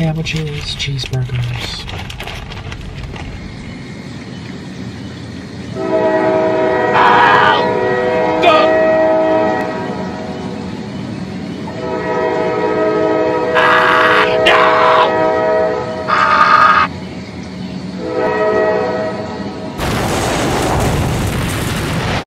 sandwiches, cheeseburgers,